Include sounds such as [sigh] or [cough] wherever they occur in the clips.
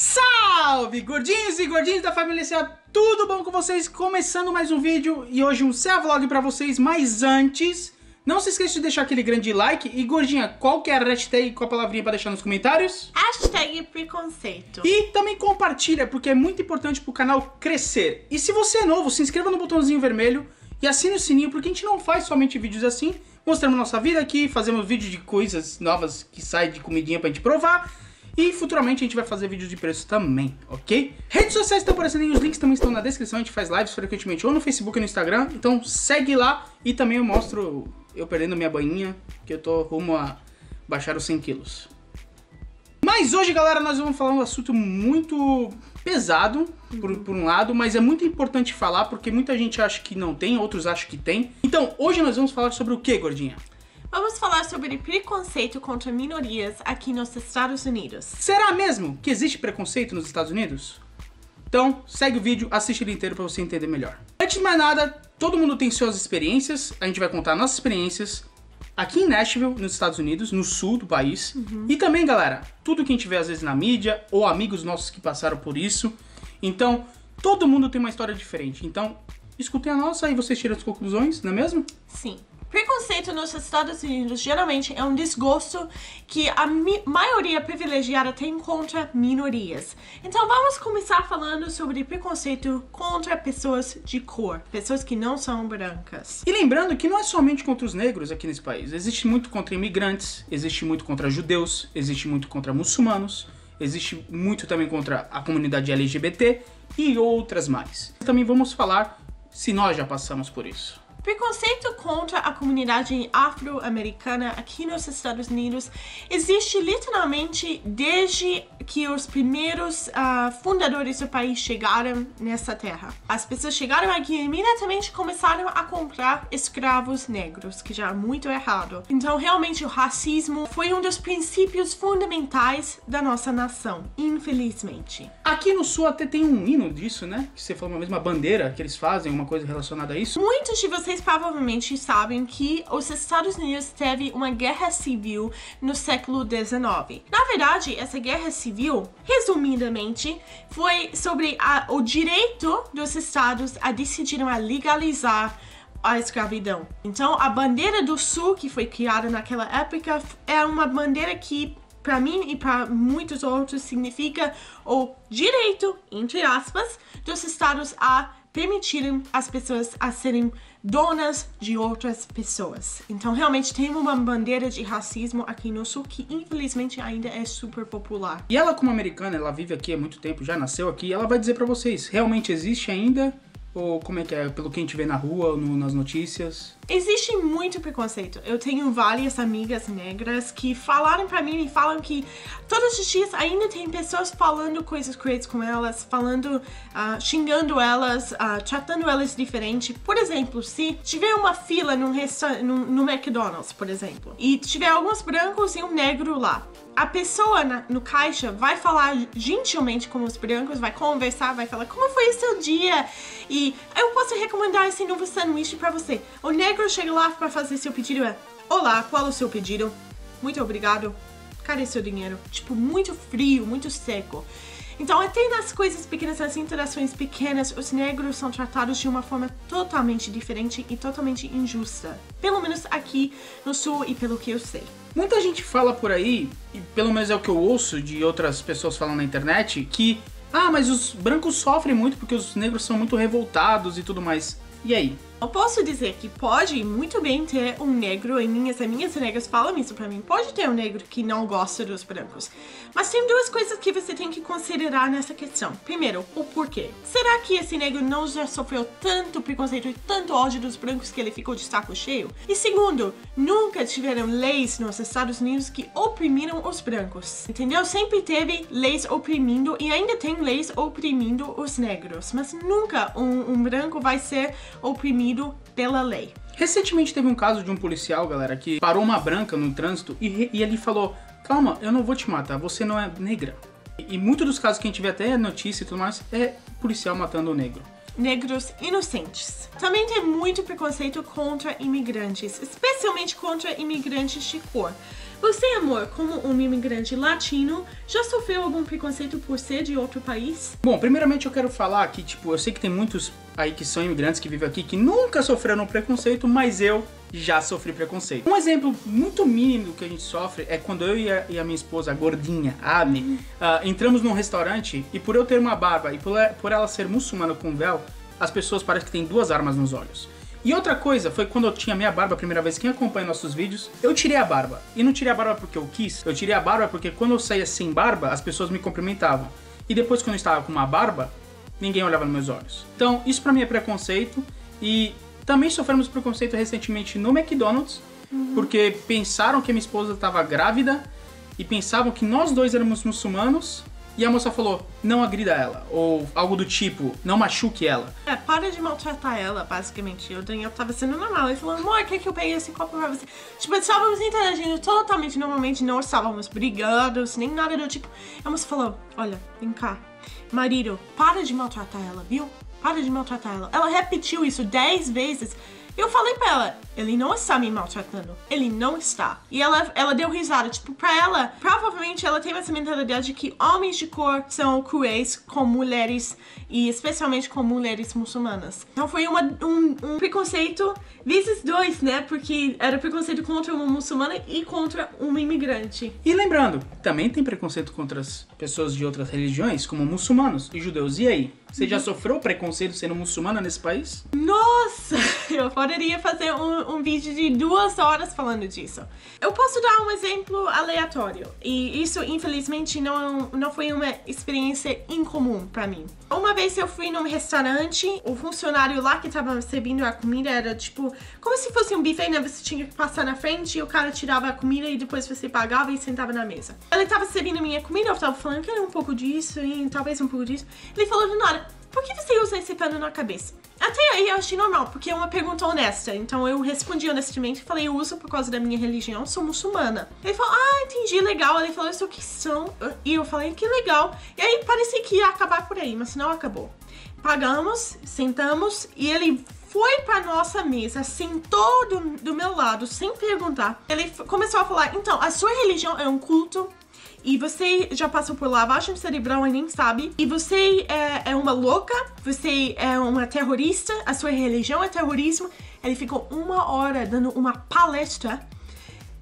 Salve, gordinhos e gordinhas da família CA, tudo bom com vocês? Começando mais um vídeo e hoje um CA Vlog pra vocês, mas antes, não se esqueça de deixar aquele grande like e gordinha, qual que é a hashtag com a palavrinha pra deixar nos comentários? Hashtag preconceito. E também compartilha, porque é muito importante pro canal crescer. E se você é novo, se inscreva no botãozinho vermelho e assine o sininho, porque a gente não faz somente vídeos assim, mostramos nossa vida aqui, fazemos vídeos de coisas novas que saem de comidinha pra gente provar. E futuramente a gente vai fazer vídeos de preço também, ok? Redes sociais estão aparecendo aí, os links também estão na descrição, a gente faz lives frequentemente ou no Facebook ou no Instagram, então segue lá e também eu mostro eu perdendo minha banhinha, que eu tô rumo a baixar os 100 quilos. Mas hoje, galera, nós vamos falar um assunto muito pesado, por, por, um lado, mas é muito importante falar porque muita gente acha que não tem, outros acham que tem. Então, hoje nós vamos falar sobre o que, gordinha? Vamos falar sobre preconceito contra minorias aqui nos Estados Unidos. Será mesmo que existe preconceito nos Estados Unidos? Então, segue o vídeo, assiste ele inteiro para você entender melhor. Antes de mais nada, todo mundo tem suas experiências, a gente vai contar nossas experiências aqui em Nashville, nos Estados Unidos, no sul do país. Uhum. E também, galera, tudo que a gente vê às vezes na mídia ou amigos nossos que passaram por isso. Então, todo mundo tem uma história diferente. Então, escutem a nossa e vocês tiram as conclusões, não é mesmo? Sim. Preconceito nos Estados Unidos geralmente é um desgosto que a maioria privilegiada tem contra minorias. Então vamos começar falando sobre preconceito contra pessoas de cor, pessoas que não são brancas. E lembrando que não é somente contra os negros aqui nesse país, existe muito contra imigrantes, existe muito contra judeus, existe muito contra muçulmanos, existe muito também contra a comunidade LGBT e outras mais. Também vamos falar se nós já passamos por isso. Preconceito contra a comunidade afro-americana aqui nos Estados Unidos existe literalmente desde que os primeiros uh, fundadores do país chegaram nessa terra. As pessoas chegaram aqui e imediatamente começaram a comprar escravos negros, que já é muito errado. Então, realmente, o racismo foi um dos princípios fundamentais da nossa nação, infelizmente. Aqui no Sul até tem um hino disso, né? Que você falou uma mesma bandeira que eles fazem, uma coisa relacionada a isso. Muitos de vocês provavelmente sabem que os Estados Unidos teve uma guerra civil no século XIX. Na verdade, essa guerra civil, resumidamente, foi sobre a, o direito dos estados a decidirem a legalizar a escravidão. Então, a bandeira do Sul, que foi criada naquela época, é uma bandeira que para mim e para muitos outros significa o direito, entre aspas, dos estados a permitirem as pessoas a serem donas de outras pessoas. Então, realmente tem uma bandeira de racismo aqui no Sul que, infelizmente, ainda é super popular. E ela, como americana, ela vive aqui há muito tempo, já nasceu aqui, ela vai dizer para vocês, realmente existe ainda ou como é que é? Pelo que a gente vê na rua, no, nas notícias? Existe muito preconceito. Eu tenho várias amigas negras que falaram para mim e falam que todos os dias ainda tem pessoas falando coisas crazy com elas, falando, uh, xingando elas, uh, tratando elas diferente. Por exemplo, se tiver uma fila num no McDonald's, por exemplo, e tiver alguns brancos e um negro lá, a pessoa na, no caixa vai falar gentilmente com os brancos, vai conversar, vai falar como foi o seu dia e eu posso recomendar esse novo sanduíche para você. O negro chega lá para fazer seu pedido é: Olá, qual é o seu pedido? Muito obrigado. Cadê seu dinheiro? Tipo, muito frio, muito seco. Então, até nas coisas pequenas, nas interações pequenas, os negros são tratados de uma forma totalmente diferente e totalmente injusta. Pelo menos aqui no Sul e pelo que eu sei. Muita gente fala por aí, e pelo menos é o que eu ouço de outras pessoas falando na internet, que ah, mas os brancos sofrem muito porque os negros são muito revoltados e tudo mais. E aí? Eu posso dizer que pode muito bem ter um negro, e minhas amigas negras falam isso pra mim, pode ter um negro que não gosta dos brancos. Mas tem duas coisas que você tem que considerar nessa questão. Primeiro, o porquê. Será que esse negro não já sofreu tanto preconceito e tanto ódio dos brancos que ele ficou de saco cheio? E segundo, nunca tiveram leis nos Estados Unidos que oprimiram os brancos. Entendeu? Sempre teve leis oprimindo e ainda tem leis oprimindo os negros. Mas nunca um, um branco vai ser oprimido punido pela lei. Recentemente teve um caso de um policial, galera, que parou uma branca no trânsito e, e ele falou: Calma, eu não vou te matar, você não é negra. E, e muitos dos casos que a gente vê até notícia e tudo mais é policial matando o negro negros inocentes. Também tem muito preconceito contra imigrantes, especialmente contra imigrantes de cor. Você, amor, como um imigrante latino, já sofreu algum preconceito por ser de outro país? Bom, primeiramente eu quero falar que, tipo, eu sei que tem muitos aí que são imigrantes que vivem aqui que nunca sofreram preconceito, mas eu já sofri preconceito. Um exemplo muito mínimo que a gente sofre é quando eu e a, e a minha esposa, a gordinha, a Abby, uh, entramos num restaurante e por eu ter uma barba e por, por ela ser muçulmana com véu, as pessoas parecem que têm duas armas nos olhos. E outra coisa foi quando eu tinha minha barba a primeira vez, quem acompanha nossos vídeos, eu tirei a barba. E não tirei a barba porque eu quis, eu tirei a barba porque quando eu saía sem barba, as pessoas me cumprimentavam. E depois quando eu estava com uma barba, ninguém olhava nos meus olhos. Então, isso pra mim é preconceito. E também sofremos preconceito recentemente no McDonald's, uhum. porque pensaram que minha esposa estava grávida e pensavam que nós dois éramos muçulmanos e a moça falou, não agrida ela. Ou algo do tipo, não machuque ela. É, para de maltratar ela, basicamente. O Daniel tava sendo normal. Ele falou, amor, quer que eu pegue esse copo pra você? Tipo, estávamos interagindo totalmente normalmente, não estávamos brigados, nem nada do tipo. A moça falou, olha, vem cá. Marido, para de maltratar ela, viu? Para de maltratar ela. Ela repetiu isso dez vezes. Eu falei pra ela, ele não está me maltratando. Ele não está. E ela, ela deu risada. Tipo, pra ela, provavelmente ela tem essa mentalidade de que homens de cor são cruéis com mulheres e especialmente com mulheres muçulmanas. Então foi uma, um, um preconceito vezes dois, né? Porque era preconceito contra uma muçulmana e contra uma imigrante. E lembrando, também tem preconceito contra as pessoas de outras religiões, como muçulmanos e judeus. E aí? Você já sofreu preconceito sendo muçulmana nesse país? Nossa! [laughs] Eu poderia fazer um, um, vídeo de duas horas falando disso. Eu posso dar um exemplo aleatório. E isso, infelizmente, não, não foi uma experiência incomum para mim. Uma vez eu fui num restaurante, o funcionário lá que estava servindo a comida era tipo, como se fosse um buffet, né? Você tinha que passar na frente e o cara tirava a comida e depois você pagava e sentava na mesa. Ele estava servindo minha comida, eu estava falando que era um pouco disso e talvez um pouco disso. Ele falou do nada, por que você usa esse pano na cabeça? Até aí eu achei normal, porque é uma pergunta honesta. Então eu respondi honestamente e falei, eu uso por causa da minha religião, sou muçulmana. Ele falou, ah, entendi, legal. Ele falou, isso que são. E eu falei, que legal. E aí parecia que ia acabar por aí, mas não acabou. Pagamos, sentamos e ele foi para nossa mesa, sentou do, do meu lado sem perguntar. Ele começou a falar: então, a sua religião é um culto e você já passou por lavagem cerebral e nem sabe, e você é, é uma louca, você é uma terrorista, a sua religião é terrorismo. Ele ficou uma hora dando uma palestra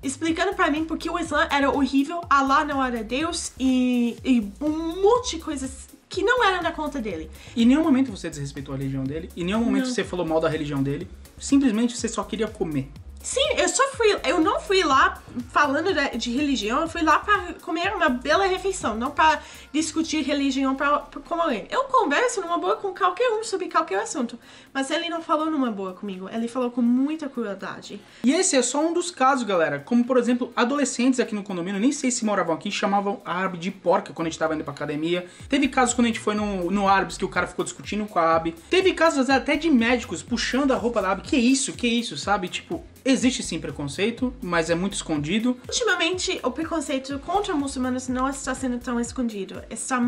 explicando para mim porque o Islã era horrível, Allah não era Deus e, e um monte de coisas que não eram da conta dele. Em nenhum momento você desrespeitou a religião dele, em nenhum momento não. você falou mal da religião dele, simplesmente você só queria comer. Sim, eu só fui. Eu não fui lá falando de, de religião, eu fui lá para comer uma bela refeição, não para discutir religião pra, pra, com alguém. Eu converso numa boa com qualquer um sobre qualquer assunto, mas ele não falou numa boa comigo, ele falou com muita crueldade. E esse é só um dos casos, galera. Como, por exemplo, adolescentes aqui no condomínio, nem sei se moravam aqui, chamavam a árabe de porca quando a gente tava indo pra academia. Teve casos quando a gente foi no, no Arbs que o cara ficou discutindo com a Abby. Teve casos até de médicos puxando a roupa da Abby. Que isso, que isso, sabe? Tipo, Existe sim preconceito, mas é muito escondido. Ultimamente, o preconceito contra muçulmanos não está sendo tão escondido. Está,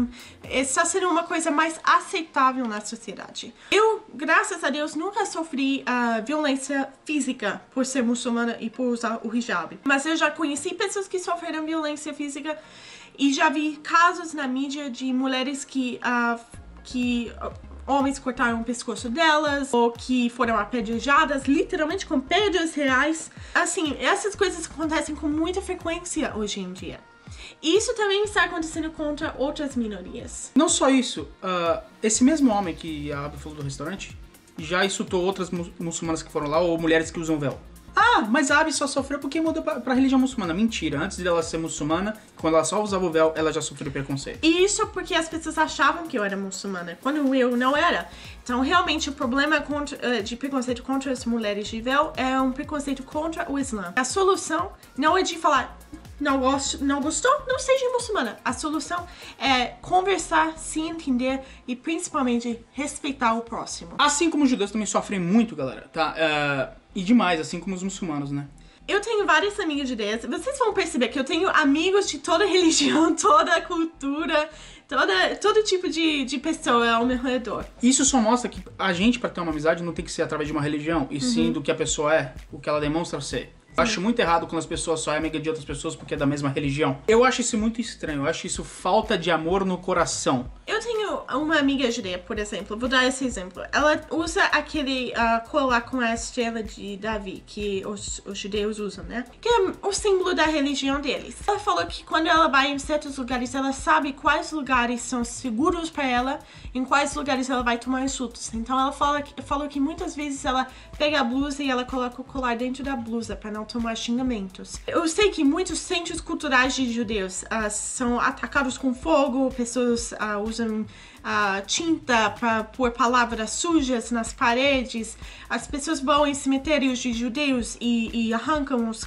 está sendo uma coisa mais aceitável na sociedade. Eu, graças a Deus, nunca sofri uh, violência física por ser muçulmana e por usar o hijab. Mas eu já conheci pessoas que sofreram violência física e já vi casos na mídia de mulheres que, uh, que homens cortaram o pescoço delas, ou que foram apedrejadas, literalmente com pedras reais. Assim, essas coisas acontecem com muita frequência hoje em dia. Isso também está acontecendo contra outras minorias. Não só isso, uh, esse mesmo homem que a Abby falou do restaurante já insultou outras muçulmanas que foram lá ou mulheres que usam véu. Ah, mas a Abby só sofreu porque mudou pra, pra religião muçulmana. Mentira, antes dela ser muçulmana, quando ela só usava o véu, ela já sofreu preconceito. E isso porque as pessoas achavam que eu era muçulmana, quando eu não era. Então, realmente, o problema contra, eh, de preconceito contra as mulheres de véu é um preconceito contra o Islã. A solução não é de falar, não, gosto, não gostou, não seja muçulmana. A solução é conversar, se entender e principalmente respeitar o próximo. Assim como os judeus também sofrem muito, galera, tá? Uh e demais, assim como os muçulmanos, né? Eu tenho várias amigas de ideias. Vocês vão perceber que eu tenho amigos de toda [laughs] religião, toda cultura, toda, todo tipo de, de pessoa ao meu redor. Isso só mostra que a gente, para ter uma amizade, não tem que ser através de uma religião, e sim uhum. do que a pessoa é, o que ela demonstra ser. Eu acho muito errado quando as pessoas só é amiga de outras pessoas porque é da mesma religião. Eu acho isso muito estranho. Eu acho isso falta de amor no coração. Uma amiga judia, por exemplo, vou dar esse exemplo. Ela usa aquele uh, colar com a estrela de Davi, que os, os judeus usam, né? Que é o símbolo da religião deles. Ela falou que quando ela vai em certos lugares, ela sabe quais lugares são seguros para ela, em quais lugares ela vai tomar insultos. Então ela fala que, falou que muitas vezes ela pega a blusa e ela coloca o colar dentro da blusa para não tomar xingamentos. Eu sei que muitos centros culturais de judeus uh, são atacados com fogo, pessoas uh, usam uh, tinta para pôr palavras sujas nas paredes. As pessoas vão em cemitérios de judeus e, e arrancam os,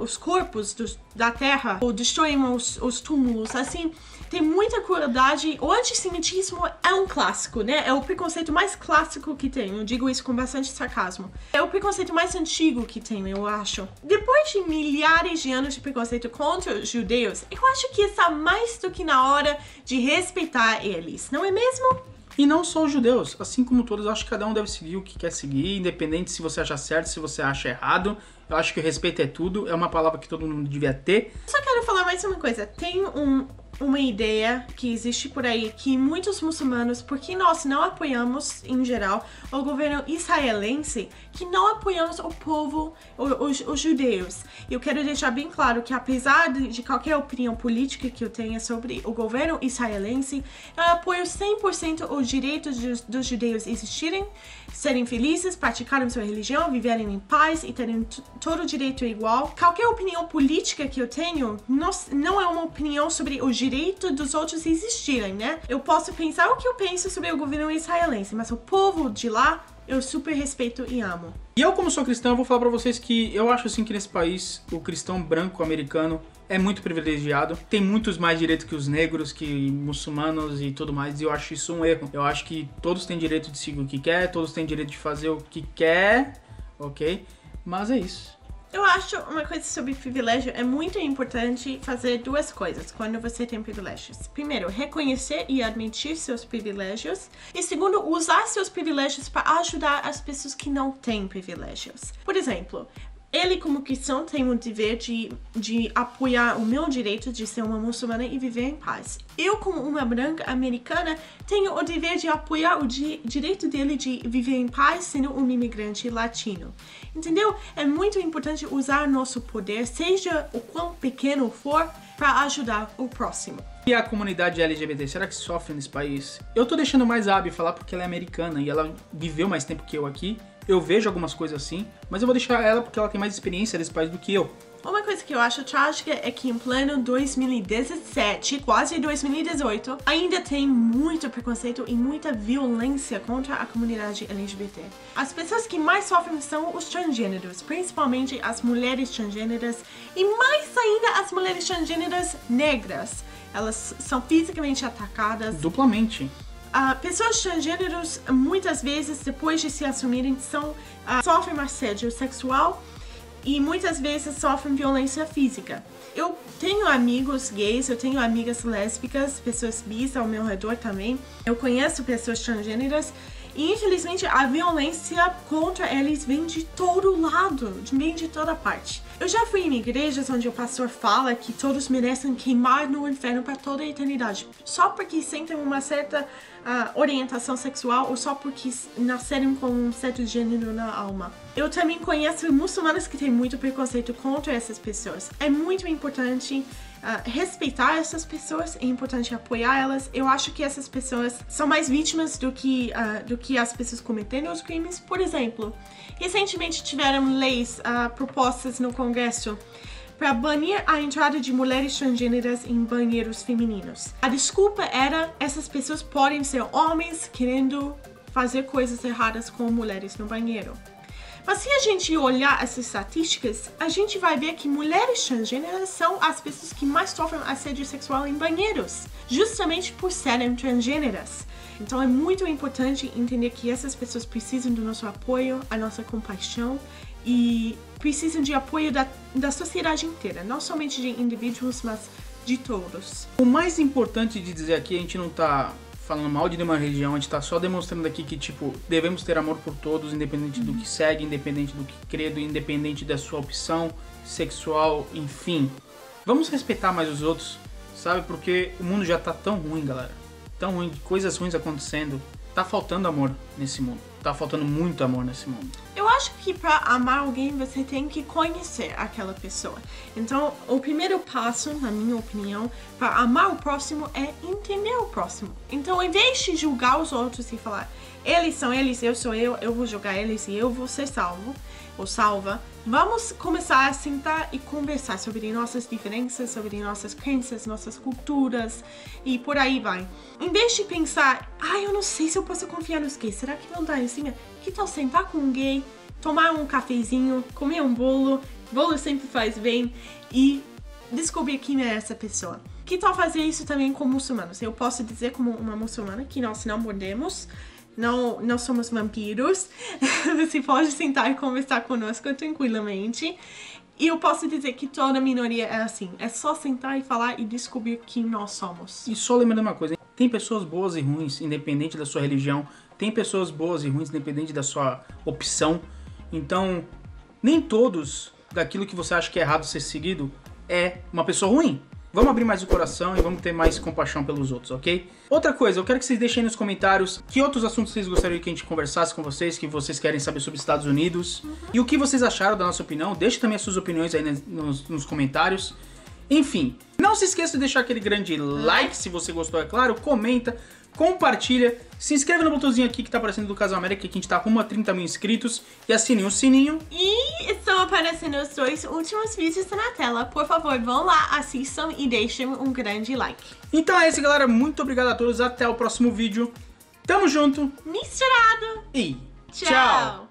os corpos dos, da terra ou destroem os, os túmulos. Assim, tem muita crueldade. O antissemitismo é um clássico, né? É o preconceito mais clássico que tem. Eu digo isso com bastante sarcasmo. É o preconceito mais antigo que tem, eu acho. Depois de milhares de anos de preconceito contra os judeus, eu acho que está mais do que na hora de respeitar eles, não é mesmo? E não só os judeus, assim como todos, eu acho que cada um deve seguir o que quer seguir, independente se você acha certo, se você acha errado. Eu acho que respeito é tudo, é uma palavra que todo mundo devia ter. Só quero falar mais uma coisa. Tem um, uma ideia que existe por aí que muitos muçulmanos, porque nós não apoiamos em geral o governo israelense, que não apoiamos o povo, os, os judeus. Eu quero deixar bem claro que apesar de, de, qualquer opinião política que eu tenha sobre o governo israelense, eu apoio 100% os direitos dos, dos judeus existirem, serem felizes, praticarem sua religião, viverem em paz e terem todo o direito igual. Qualquer opinião política que eu tenho não, não é uma opinião sobre os direito dos outros existirem, né? Eu posso pensar o que eu penso sobre o governo israelense, mas o povo de lá eu super respeito e amo. E eu, como sou cristão, vou falar para vocês que eu acho assim que nesse país o cristão branco americano é muito privilegiado, tem muitos mais direitos que os negros, que muçulmanos e tudo mais, e eu acho isso um erro. Eu acho que todos têm direito de seguir o que quer, todos têm direito de fazer o que quer, ok? Mas é isso. Eu acho uma coisa sobre privilégio é muito importante fazer duas coisas quando você tem privilégios. Primeiro, reconhecer e admitir seus privilégios. E segundo, usar seus privilégios para ajudar as pessoas que não têm privilégios. Por exemplo, ele, como cristão, tem o dever de, de apoiar o meu direito de ser uma muçulmana e viver em paz. Eu, como uma branca americana, tenho o dever de apoiar o di direito dele de viver em paz sendo um imigrante latino. Entendeu? É muito importante usar nosso poder, seja o quão pequeno for, para ajudar o próximo. E a comunidade LGBT, será que sofre nesse país? Eu tô deixando mais a Abby falar porque ela é americana e ela viveu mais tempo que eu aqui. Eu vejo algumas coisas assim, mas eu vou deixar ela porque ela tem mais experiência nesse país do que eu. Uma coisa que eu acho trágica é que em pleno 2017, quase 2018, ainda tem muito preconceito e muita violência contra a comunidade LGBT. As pessoas que mais sofrem são os transgêneros, principalmente as mulheres transgêneras e mais ainda as mulheres transgêneras negras. Elas são fisicamente atacadas. Duplamente. Uh, pessoas transgêneros, muitas vezes, depois de se assumirem, são, uh, sofrem assédio sexual e muitas vezes sofrem violência física. Eu tenho amigos gays, eu tenho amigas lésbicas, pessoas bis ao meu redor também. Eu conheço pessoas transgêneras e infelizmente a violência contra eles vem de todo lado, vem de toda parte. Eu já fui em igrejas onde o pastor fala que todos merecem queimar no inferno para toda a eternidade, só porque sentem uma certa uh, orientação sexual ou só porque nasceram com um certo gênero na alma. Eu também conheço muçulmanos que têm muito preconceito contra essas pessoas. É muito importante Uh, respeitar essas pessoas, é importante apoiar elas. Eu acho que essas pessoas são mais vítimas do que, uh, do que as pessoas cometendo os crimes. Por exemplo, recentemente tiveram leis uh, propostas no Congresso para banir a entrada de mulheres transgêneras em banheiros femininos. A desculpa era essas pessoas podem ser homens querendo fazer coisas erradas com mulheres no banheiro. Mas se a gente olhar essas estatísticas, a gente vai ver que mulheres transgêneras são as pessoas que mais sofrem assédio sexual em banheiros, justamente por serem transgêneras. Então é muito importante entender que essas pessoas precisam do nosso apoio, a nossa compaixão e precisam de apoio da, da sociedade inteira, não somente de indivíduos, mas de todos. O mais importante de dizer aqui, a gente não tá falando mal de nenhuma religião, a gente tá só demonstrando aqui que, tipo, devemos ter amor por todos, independente do que segue, independente do que credo, independente da sua opção sexual, enfim. Vamos respeitar mais os outros, sabe? Porque o mundo já tá tão ruim, galera. Tão ruim, coisas ruins acontecendo. Tá faltando amor nesse mundo. Tá faltando muito amor nesse mundo. Eu acho que para amar alguém você tem que conhecer aquela pessoa. Então, o primeiro passo, na minha opinião, para amar o próximo é entender o próximo. Então, em vez de julgar os outros e falar, eles são eles, eu sou eu, eu vou julgar eles e eu vou ser salvo ou salva, vamos começar a sentar e conversar sobre nossas diferenças, sobre nossas crenças, nossas culturas e por aí vai. Em vez de pensar, ah, eu não sei se eu posso confiar nos gays, será que vão dar em? Que tal sentar com um gay, tomar um cafezinho, comer um bolo, bolo sempre faz bem e descobrir quem é essa pessoa. Que tal fazer isso também com muçulmanos? Eu posso dizer como uma muçulmana que nós não mordemos, não, não somos vampiros. [laughs] Você pode sentar e conversar conosco tranquilamente. E eu posso dizer que toda minoria é assim. É só sentar e falar e descobrir quem nós somos. E só lembrando uma coisa, tem pessoas boas e ruins, independente da sua religião. Tem pessoas boas e ruins, independente da sua opção. Então, nem todos daquilo que você acha que é errado ser seguido é uma pessoa ruim. Vamos abrir mais o coração e vamos ter mais compaixão pelos outros, ok? Outra coisa, eu quero que vocês deixem nos comentários que outros assuntos vocês gostariam que a gente conversasse com vocês, que vocês querem saber sobre Estados Unidos. Uhum. E o que vocês acharam da nossa opinião. Deixe também as suas opiniões aí nos, nos comentários. Enfim, não se esqueça de deixar aquele grande like se você gostou, é claro. Comenta, compartilha, se inscreve no botãozinho aqui que tá aparecendo do Casal América, que a gente tá rumo a 30 mil inscritos, e assine o sininho. E estão aparecendo os dois últimos vídeos na tela. Por favor, vão lá, assistam e deixem um grande like. Então é isso, galera. Muito obrigado a todos. Até o próximo vídeo. Tamo junto. Misturado. E tchau. tchau.